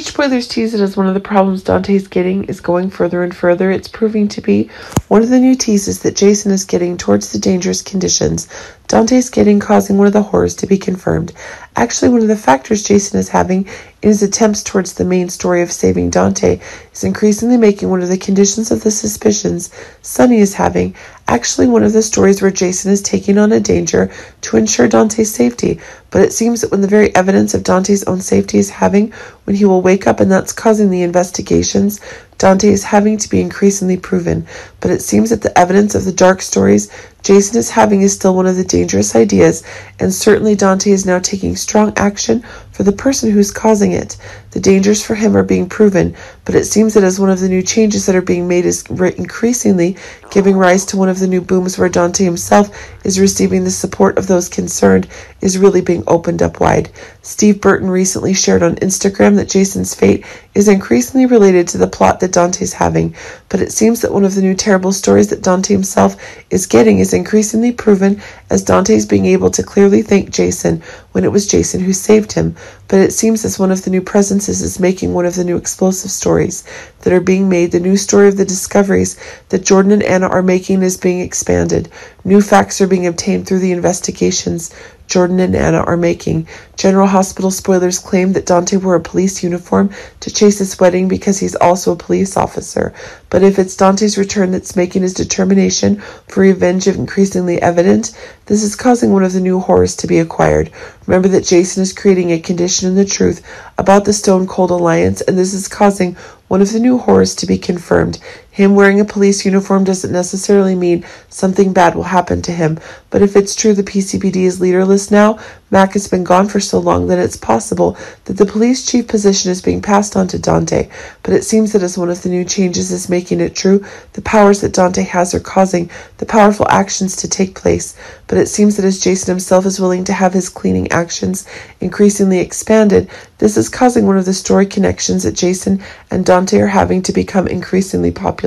spoilers tease it as one of the problems Dante is getting is going further and further. It's proving to be one of the new teases that Jason is getting towards the dangerous conditions Dante's getting causing one of the horrors to be confirmed. Actually, one of the factors Jason is having in his attempts towards the main story of saving Dante is increasingly making one of the conditions of the suspicions Sonny is having actually one of the stories where Jason is taking on a danger to ensure Dante's safety. But it seems that when the very evidence of Dante's own safety is having when he will wake up and that's causing the investigations, Dante is having to be increasingly proven. But it seems that the evidence of the dark stories Jason is having is still one of the dangerous ideas, and certainly Dante is now taking strong action for the person who is causing it. The dangers for him are being proven, but it seems that as one of the new changes that are being made is increasingly giving rise to one of the new booms where Dante himself is receiving the support of those concerned is really being opened up wide. Steve Burton recently shared on Instagram that Jason's fate is increasingly related to the plot that Dante's having, but it seems that one of the new terrible stories that Dante himself is getting is increasingly proven as Dante's being able to clearly thank Jason when it was Jason who saved him. But it seems as one of the new presences is making one of the new explosive stories that are being made. The new story of the discoveries that Jordan and Anna are making is being expanded. New facts are being obtained through the investigations Jordan and Anna are making. General Hospital spoilers claim that Dante wore a police uniform to chase his wedding because he's also a police officer. But if it's Dante's return that's making his determination for revenge increasingly evident, this is causing one of the new horrors to be acquired. Remember that Jason is creating a condition in the truth about the Stone Cold Alliance, and this is causing one of the new horrors to be confirmed. Him wearing a police uniform doesn't necessarily mean something bad will happen to him, but if it's true the PCPD is leaderless now, Mac has been gone for so long that it's possible that the police chief position is being passed on to Dante. But it seems that as one of the new changes is making it true, the powers that Dante has are causing the powerful actions to take place. But it seems that as Jason himself is willing to have his cleaning actions increasingly expanded, this is causing one of the story connections that Jason and Dante are having to become increasingly popular,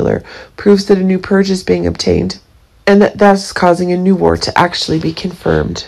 proves that a new purge is being obtained, and that is causing a new war to actually be confirmed.